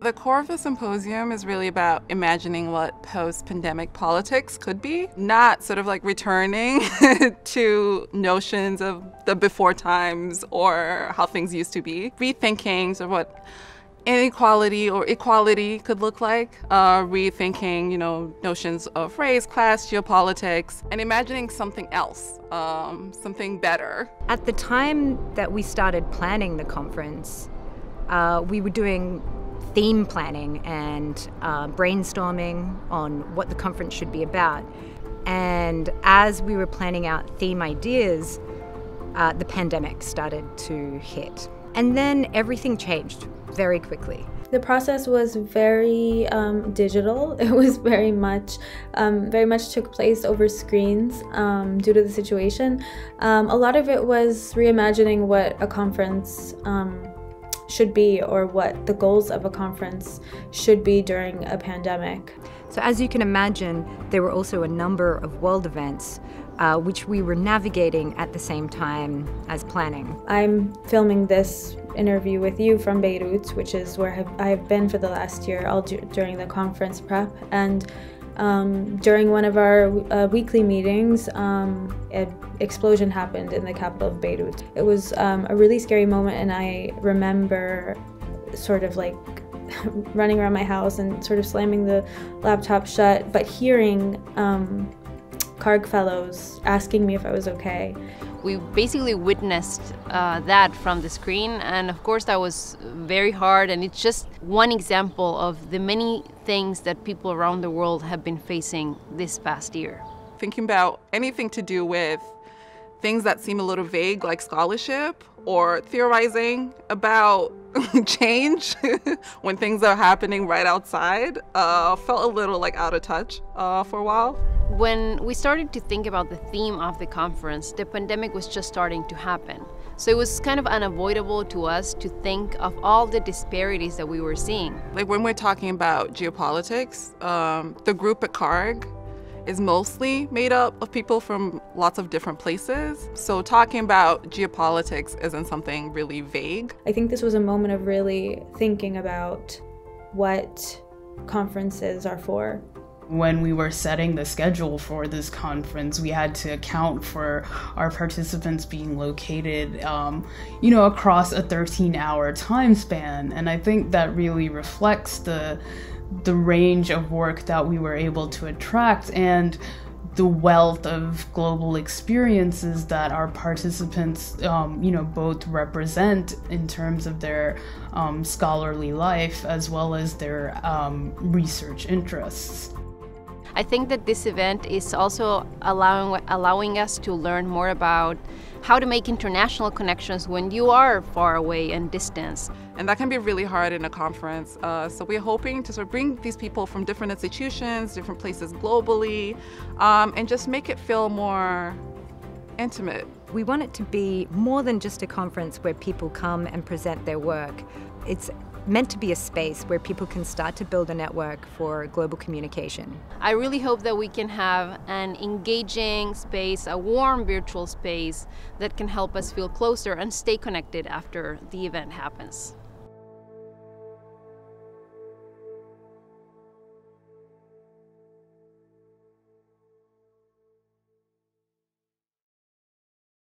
The core of the symposium is really about imagining what post pandemic politics could be, not sort of like returning to notions of the before times or how things used to be, rethinking sort of what inequality or equality could look like, uh, rethinking, you know, notions of race, class, geopolitics, and imagining something else, um, something better. At the time that we started planning the conference, uh, we were doing theme planning and uh, brainstorming on what the conference should be about. And as we were planning out theme ideas, uh, the pandemic started to hit. And then everything changed very quickly. The process was very um, digital. It was very much, um, very much took place over screens um, due to the situation. Um, a lot of it was reimagining what a conference um, should be or what the goals of a conference should be during a pandemic. So, as you can imagine, there were also a number of world events uh, which we were navigating at the same time as planning. I'm filming this interview with you from Beirut, which is where I've been for the last year, all during the conference prep. And um, during one of our uh, weekly meetings, um, an explosion happened in the capital of Beirut. It was um, a really scary moment, and I remember sort of like running around my house and sort of slamming the laptop shut, but hearing um, CARGC fellows asking me if I was okay. We basically witnessed uh, that from the screen, and of course, that was very hard. And it's just one example of the many things that people around the world have been facing this past year. Thinking about anything to do with things that seem a little vague, like scholarship, or theorizing about change when things are happening right outside, uh, felt a little like out of touch uh, for a while. When we started to think about the theme of the conference, the pandemic was just starting to happen. So it was kind of unavoidable to us to think of all the disparities that we were seeing. Like when we're talking about geopolitics, um, the group at CARGC is mostly made up of people from lots of different places. So talking about geopolitics isn't something really vague. I think this was a moment of really thinking about what conferences are for when we were setting the schedule for this conference, we had to account for our participants being located, um, you know, across a 13 hour time span. And I think that really reflects the the range of work that we were able to attract and the wealth of global experiences that our participants, um, you know, both represent in terms of their um, scholarly life as well as their um, research interests. I think that this event is also allowing allowing us to learn more about how to make international connections when you are far away and distance. And that can be really hard in a conference. Uh, so we're hoping to sort of bring these people from different institutions, different places globally, um, and just make it feel more intimate. We want it to be more than just a conference where people come and present their work. It's meant to be a space where people can start to build a network for global communication. I really hope that we can have an engaging space, a warm virtual space that can help us feel closer and stay connected after the event happens.